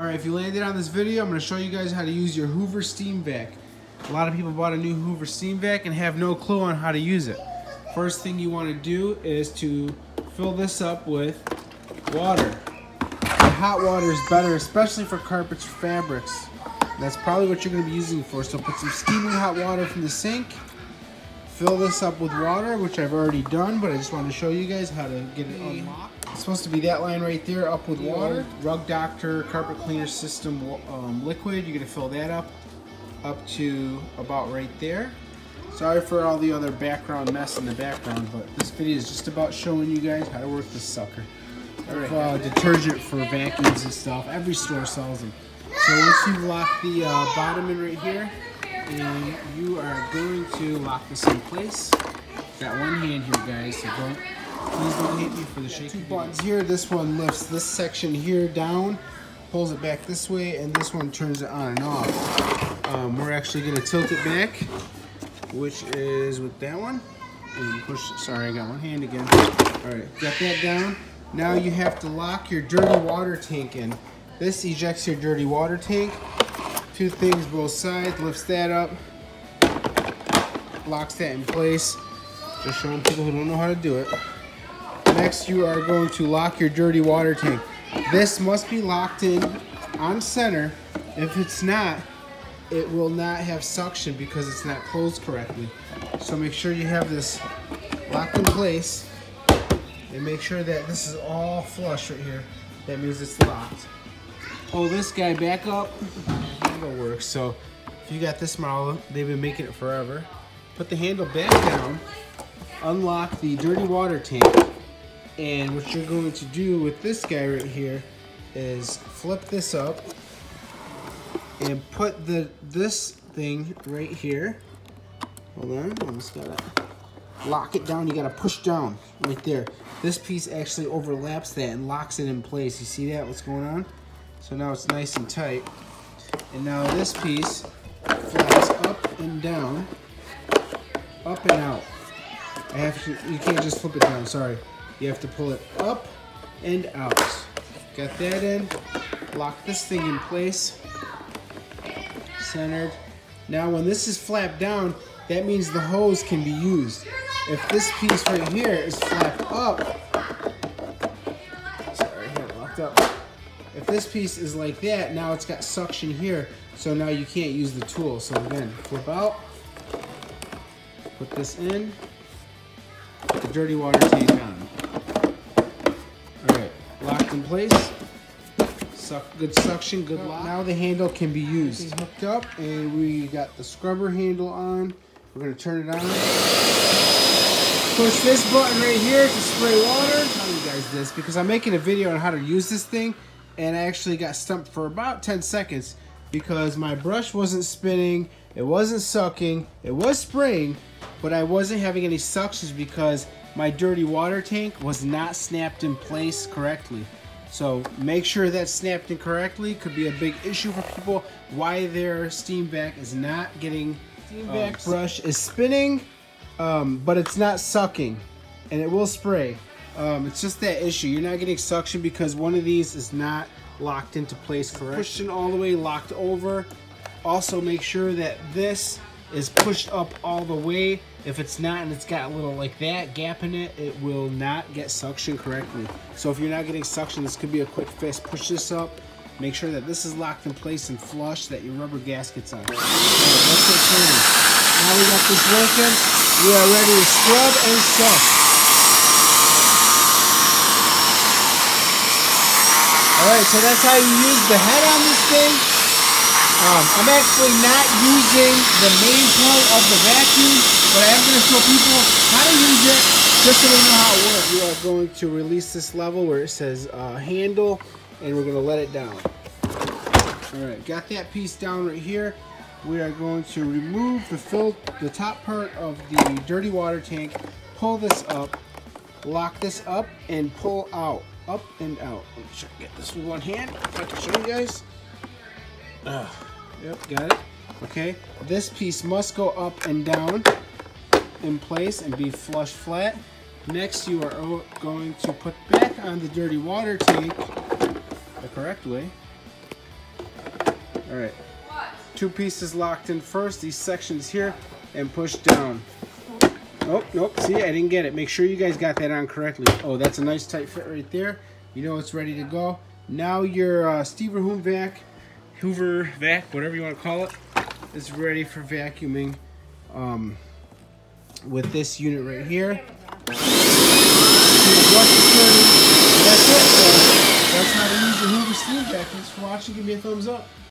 Alright, if you landed on this video, I'm going to show you guys how to use your Hoover Steam Vac. A lot of people bought a new Hoover Steam Vac and have no clue on how to use it. First thing you want to do is to fill this up with water. The hot water is better, especially for carpets or fabrics. That's probably what you're going to be using for. So put some steaming hot water from the sink. Fill this up with water, which I've already done, but I just wanted to show you guys how to get it unlocked. It's supposed to be that line right there up with water. Rug Doctor Carpet Cleaner System um, liquid. You're going to fill that up up to about right there. Sorry for all the other background mess in the background, but this video is just about showing you guys how to work this sucker. Right. Uh, detergent for vacuums and stuff. Every store sells them. So once you lock the uh, bottom in right here, and you are going to lock this in place. Got one hand here, guys, so don't Please don't hit me for the shake. Two buttons here. This one lifts this section here down, pulls it back this way, and this one turns it on and off. Um, we're actually going to tilt it back, which is with that one. And push. Sorry, I got one hand again. All right, got that down. Now you have to lock your dirty water tank in. This ejects your dirty water tank. Two things both sides. Lifts that up. Locks that in place. Just showing people who don't know how to do it. Next, you are going to lock your dirty water tank. This must be locked in on center. If it's not, it will not have suction because it's not closed correctly. So make sure you have this locked in place and make sure that this is all flush right here. That means it's locked. Pull this guy back up. Handle works. So if you got this model, they've been making it forever. Put the handle back down. Unlock the dirty water tank and what you're going to do with this guy right here is flip this up and put the this thing right here. Hold on, I just gotta lock it down. You gotta push down right there. This piece actually overlaps that and locks it in place. You see that? What's going on? So now it's nice and tight. And now this piece flies up and down, up and out. I have to, you can't just flip it down, sorry. You have to pull it up and out. Got that in. Lock this thing in place. Centered. Now when this is flapped down, that means the hose can be used. If this piece right here is flapped up, sorry, I locked up. If this piece is like that, now it's got suction here, so now you can't use the tool. So again, flip out, put this in, put the dirty water tank on in place. Suck, good suction, good lock. Now the handle can be used. hooked up and we got the scrubber handle on. We're gonna turn it on. Push this button right here to spray water. I'll tell you guys this because I'm making a video on how to use this thing and I actually got stumped for about 10 seconds because my brush wasn't spinning, it wasn't sucking, it was spraying, but I wasn't having any suctions because my dirty water tank was not snapped in place correctly. So make sure that's snapped in correctly. Could be a big issue for people why their steam vac is not getting steam vac um, brush is spinning, um, but it's not sucking, and it will spray. Um, it's just that issue. You're not getting suction because one of these is not locked into place correctly. Pushed in all the way, locked over. Also make sure that this is pushed up all the way. If it's not and it's got a little like that gap in it, it will not get suction correctly. So if you're not getting suction, this could be a quick fix. Push this up, make sure that this is locked in place and flush, that your rubber gasket's on. Right, let's get. Now we got this working, we are ready to scrub and suck. Alright, so that's how you use the head on this thing. Um, I'm actually not using the main part of the vacuum, but I am going to show people how to use it just so they know how it works. We are going to release this level where it says uh, handle, and we're going to let it down. All right, got that piece down right here. We are going to remove the fill, the top part of the dirty water tank, pull this up, lock this up, and pull out, up and out. Let me try to get this with one hand, I can show you guys. Ugh. Yep, got it. Okay, this piece must go up and down in place and be flush flat. Next, you are going to put back on the dirty water tank the correct way. All right. Two pieces locked in first, these sections here, and push down. Oh, nope, see, I didn't get it. Make sure you guys got that on correctly. Oh, that's a nice tight fit right there. You know it's ready to go. Now your uh, Stever Hoover vac, Hoover vac, whatever you want to call it, is ready for vacuuming um, with this unit right here. That's it. So that's how to use your Hoover steam. Thanks for watching. Give me a thumbs up.